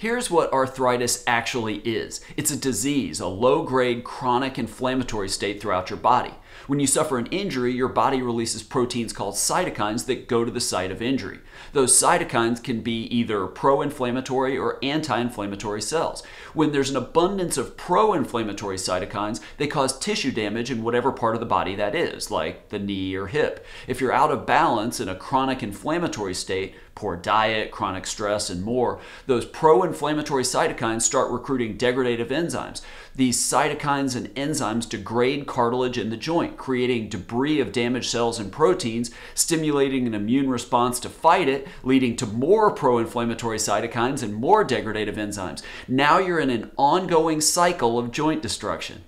Here's what arthritis actually is it's a disease, a low grade chronic inflammatory state throughout your body. When you suffer an injury, your body releases proteins called cytokines that go to the site of injury. Those cytokines can be either pro inflammatory or anti inflammatory cells. When there's an abundance of pro inflammatory cytokines, they cause tissue damage in whatever part of the body that is, like the knee or hip. If you're out of balance in a chronic inflammatory state, poor diet, chronic stress, and more, those pro inflammatory cytokines start recruiting degradative enzymes. These cytokines and enzymes degrade cartilage in the joint, creating debris of damaged cells and proteins, stimulating an immune response to fight it, leading to more pro inflammatory cytokines and more degradative enzymes. Now you're in an ongoing cycle of joint destruction.